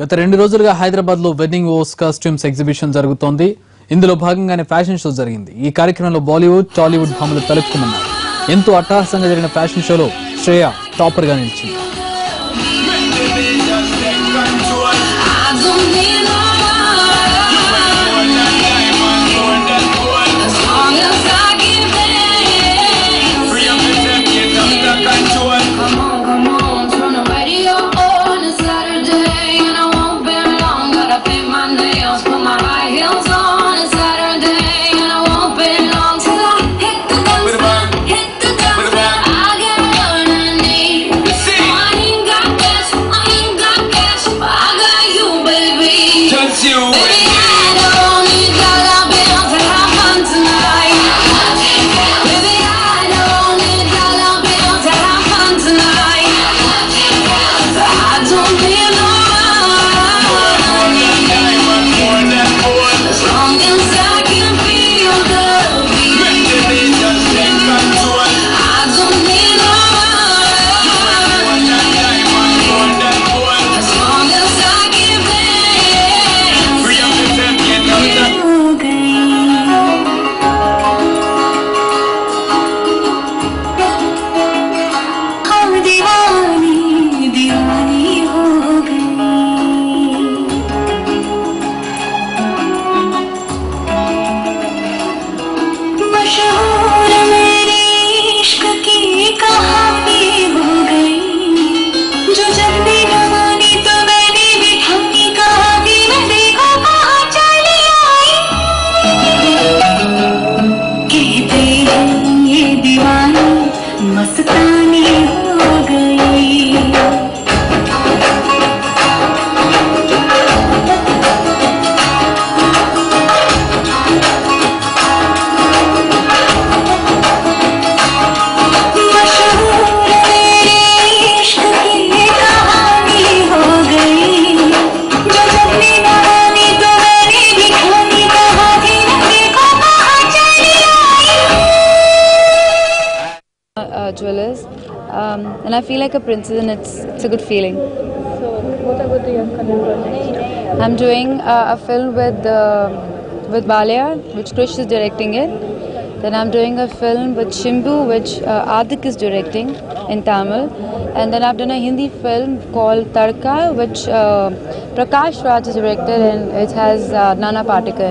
గత రెండు రోజులుగా హైదరాబాద్లో వెడ్డింగ్ ఓస్ కాస్ట్యూమ్స్ ఎగ్జిబిషన్ జరుగుతోంది. ఇందులో భాగంగానే ఫ్యాషన్ షో జరిగింది. ఈ కార్యక్రమంలో బాలీవుడ్ టాలీవుడ్ భామలు తలెక్కుమన్నారు ఎంతో అట్టహాసంగా జరిగిన ఫ్యాషన్ షోలో శ్రేయ టాపర్గా నిలిచింది. Jewelers, um, and I feel like a princess, and it's it's a good feeling. So, what about the upcoming project? I'm doing uh, a film with uh, with Balayya, which Krish is directing it. Then I'm doing a film with Shimbu, which uh, Adhik is directing in Tamil. And then I've done a Hindi film called Tadka, which uh, Prakash Raj is directed, and it has uh, Nana Patekar.